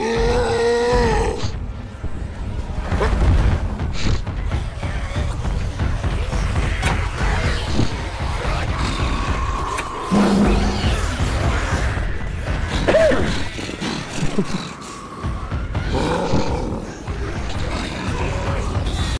Ha ha ha.